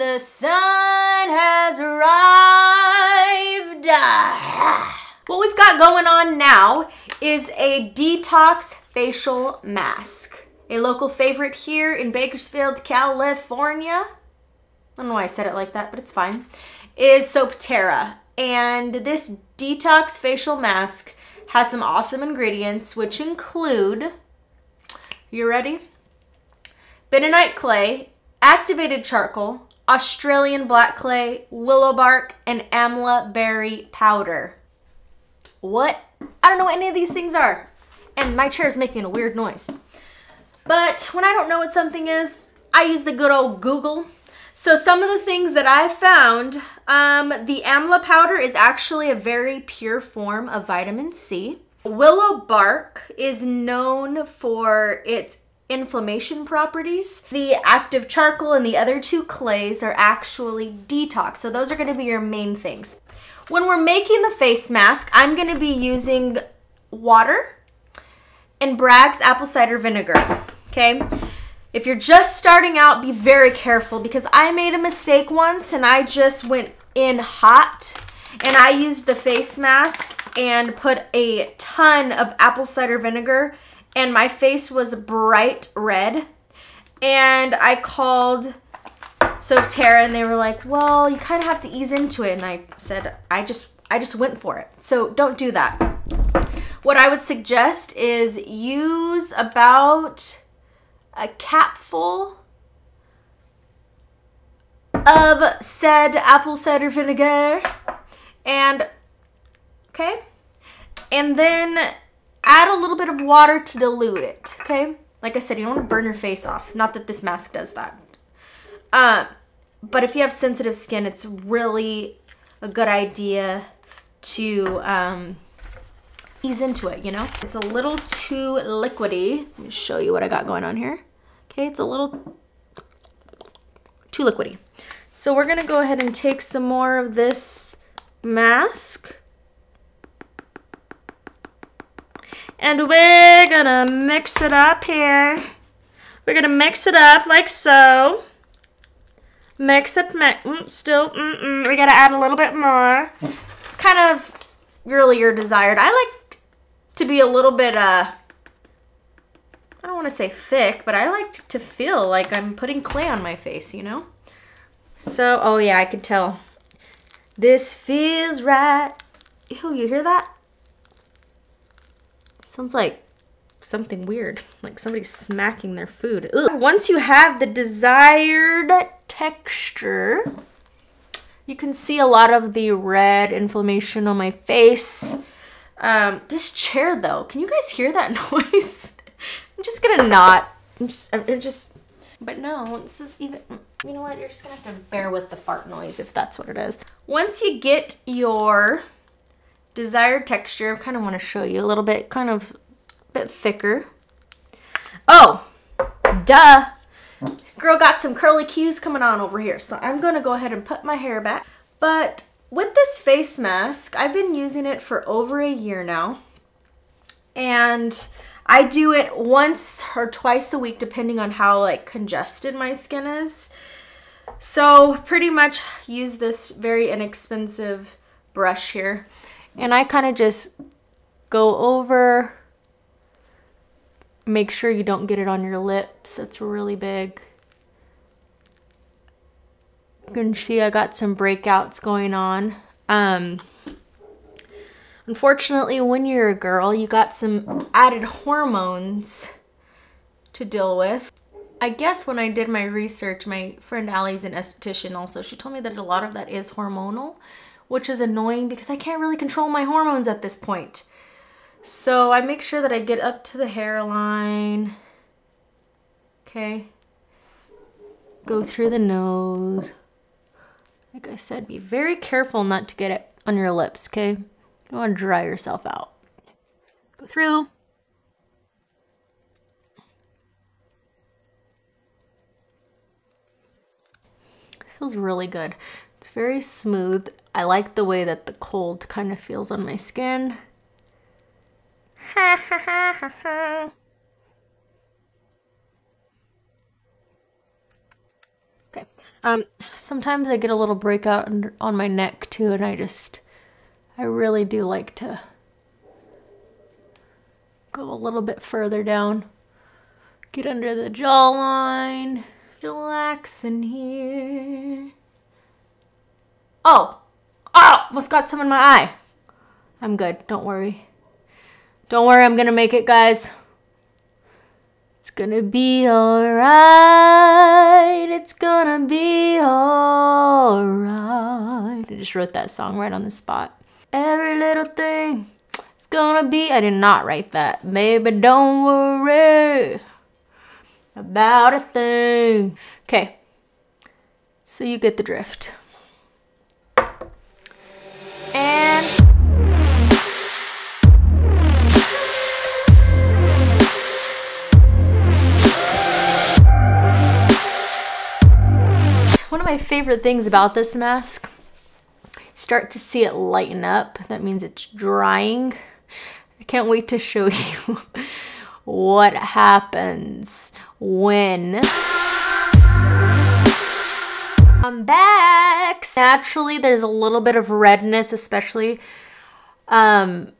the sun has arrived. What we've got going on now is a detox facial mask. A local favorite here in Bakersfield, California. I don't know why I said it like that, but it's fine. Is Soapterra. And this detox facial mask has some awesome ingredients, which include, you ready? Bentonite clay, activated charcoal, Australian black clay, willow bark, and amla berry powder. What? I don't know what any of these things are. And my chair is making a weird noise. But when I don't know what something is, I use the good old Google. So some of the things that I found, um, the amla powder is actually a very pure form of vitamin C. Willow bark is known for its inflammation properties. The active charcoal and the other two clays are actually detox. So those are gonna be your main things. When we're making the face mask, I'm gonna be using water and Bragg's apple cider vinegar, okay? If you're just starting out, be very careful because I made a mistake once and I just went in hot and I used the face mask and put a ton of apple cider vinegar and my face was bright red. And I called Soapterra and they were like, well, you kind of have to ease into it. And I said, I just, I just went for it. So don't do that. What I would suggest is use about a capful of said apple cider vinegar and okay and then add a little bit of water to dilute it, okay? Like I said, you don't want to burn your face off. Not that this mask does that. Uh, but if you have sensitive skin, it's really a good idea to um, ease into it, you know? It's a little too liquidy. Let me show you what I got going on here. Okay, it's a little too liquidy. So we're gonna go ahead and take some more of this mask And we're gonna mix it up here. We're gonna mix it up like so. Mix it, mix, mm, still, mm -mm, we gotta add a little bit more. It's kind of really your desired. I like to be a little bit, uh, I don't want to say thick, but I like to feel like I'm putting clay on my face, you know? So, oh yeah, I could tell. This feels right. Ew, you hear that? Sounds like something weird, like somebody smacking their food. Ugh. Once you have the desired texture, you can see a lot of the red inflammation on my face. Um, this chair though, can you guys hear that noise? I'm just gonna not, I'm just, I'm just, but no, this is even, you know what, you're just gonna have to bear with the fart noise if that's what it is. Once you get your desired texture. I kind of want to show you a little bit, kind of a bit thicker. Oh, duh. Girl got some curly cues coming on over here. So I'm going to go ahead and put my hair back. But with this face mask, I've been using it for over a year now. And I do it once or twice a week depending on how like congested my skin is. So pretty much use this very inexpensive brush here. And I kind of just go over, make sure you don't get it on your lips. That's really big. You can see I got some breakouts going on. Um, unfortunately, when you're a girl, you got some added hormones to deal with. I guess when I did my research, my friend Allie's an esthetician also. She told me that a lot of that is hormonal which is annoying because I can't really control my hormones at this point. So I make sure that I get up to the hairline. Okay. Go through the nose. Like I said, be very careful not to get it on your lips, okay? You don't want to dry yourself out. Go through. feels really good. It's very smooth. I like the way that the cold kind of feels on my skin. Okay. Um, sometimes I get a little breakout on my neck too, and I just, I really do like to go a little bit further down. Get under the jawline. Relax in here. Oh! Almost got some in my eye. I'm good. Don't worry. Don't worry, I'm gonna make it, guys. It's gonna be alright. It's gonna be alright. I just wrote that song right on the spot. Every little thing is gonna be. I did not write that. Baby, don't worry about a thing. Okay. So you get the drift. One of my favorite things about this mask, start to see it lighten up. That means it's drying. I can't wait to show you what happens when I'm back. Naturally, there's a little bit of redness, especially um,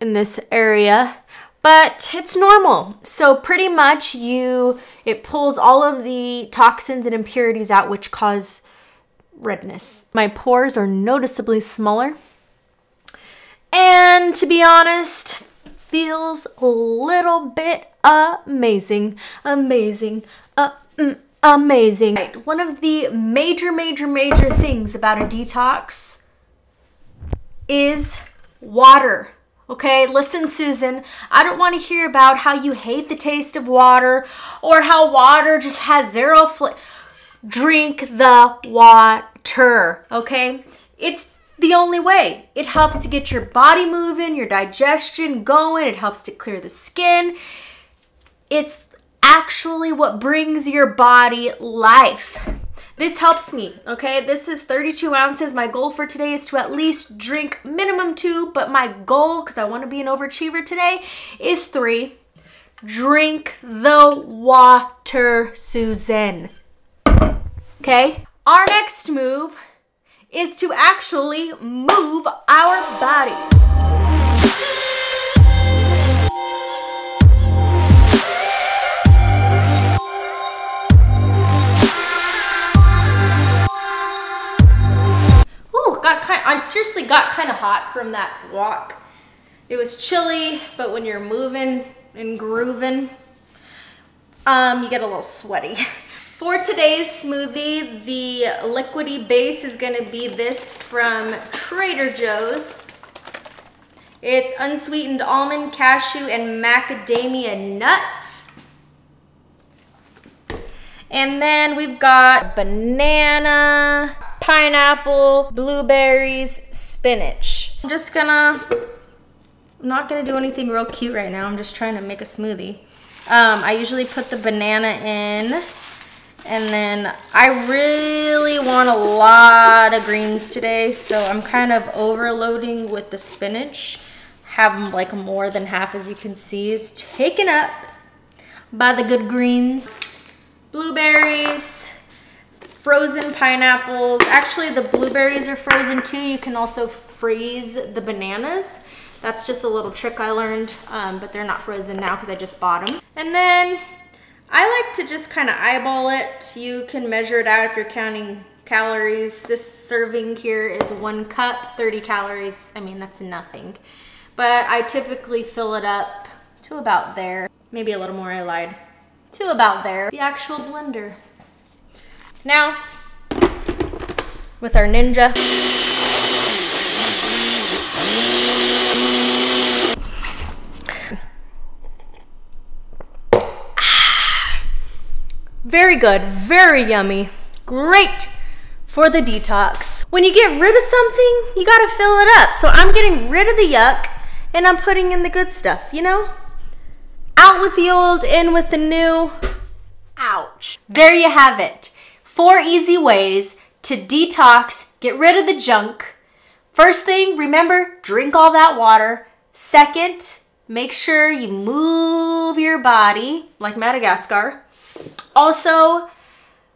in this area, but it's normal. So pretty much you, it pulls all of the toxins and impurities out which cause redness. My pores are noticeably smaller. And to be honest, feels a little bit amazing, amazing, uh, mm, amazing. Right, one of the major, major, major things about a detox is water. Okay, listen, Susan, I don't want to hear about how you hate the taste of water or how water just has zero flavor. Drink the water, okay? It's the only way. It helps to get your body moving, your digestion going, it helps to clear the skin. It's actually what brings your body life. This helps me, okay? This is 32 ounces. My goal for today is to at least drink minimum two, but my goal, because I want to be an overachiever today, is three. Drink the water, Susan. Okay? Our next move is to actually move our bodies. Seriously got kind of hot from that walk. It was chilly, but when you're moving and grooving, um, you get a little sweaty. For today's smoothie, the liquidy base is gonna be this from Trader Joe's. It's unsweetened almond, cashew, and macadamia nut. And then we've got banana, pineapple, blueberries, spinach. I'm just gonna, I'm not gonna do anything real cute right now. I'm just trying to make a smoothie. Um, I usually put the banana in and then I really want a lot of greens today, so I'm kind of overloading with the spinach. Have like more than half, as you can see, is taken up by the good greens. Blueberries, frozen pineapples. Actually, the blueberries are frozen too. You can also freeze the bananas. That's just a little trick I learned, um, but they're not frozen now because I just bought them. And then I like to just kind of eyeball it. You can measure it out if you're counting calories. This serving here is one cup, 30 calories. I mean, that's nothing. But I typically fill it up to about there. Maybe a little more, I lied. To about there. The actual blender. Now, with our Ninja. Ah, very good, very yummy. Great for the detox. When you get rid of something, you gotta fill it up. So I'm getting rid of the yuck and I'm putting in the good stuff, you know? Out with the old, in with the new. Ouch. There you have it. Four easy ways to detox, get rid of the junk. First thing, remember, drink all that water. Second, make sure you move your body like Madagascar. Also,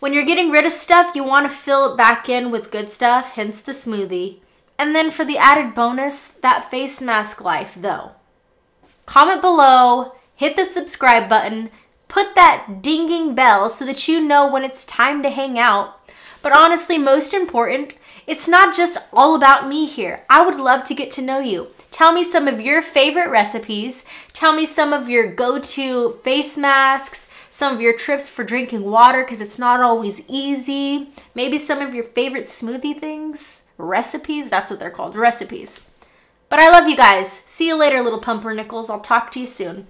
When you're getting rid of stuff, you want to fill it back in with good stuff, hence the smoothie. And then for the added bonus, that face mask life though. Comment below, hit the subscribe button, put that dinging bell so that you know when it's time to hang out. But honestly, most important, it's not just all about me here. I would love to get to know you. Tell me some of your favorite recipes. Tell me some of your go to face masks, some of your trips for drinking water because it's not always easy. Maybe some of your favorite smoothie things, recipes. That's what they're called recipes. But I love you guys. See you later, little pumpernickels. I'll talk to you soon.